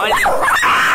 और